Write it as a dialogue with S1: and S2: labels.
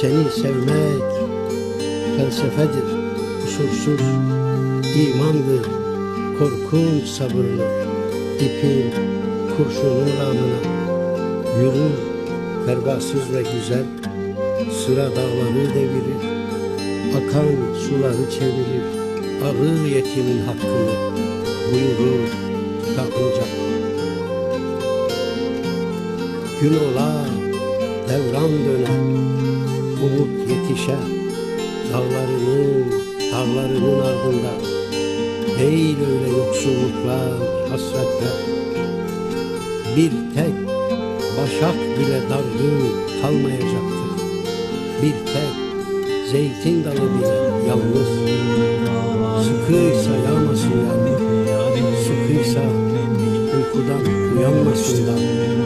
S1: Seni sevmek felsefedir, kusursuz imandır, korkunç sabırlı, ipin kurşunun ramına, yürür pervasız ve güzel, sıra dağları devirir, akan suları çevirir, ağır yetimin hakkını, buyurur kitabınca. Gün ola, devran döner, umut yetişer, dağlarının, dağlarının ardında. Değil öyle yoksulluklar, hasretler. Bir tek başak bile dargın kalmayacaktır. Bir tek zeytin dalı bile yalnız. Sıkıysa yağmasınlar, sıkıysa uykudan uyanmasınlar.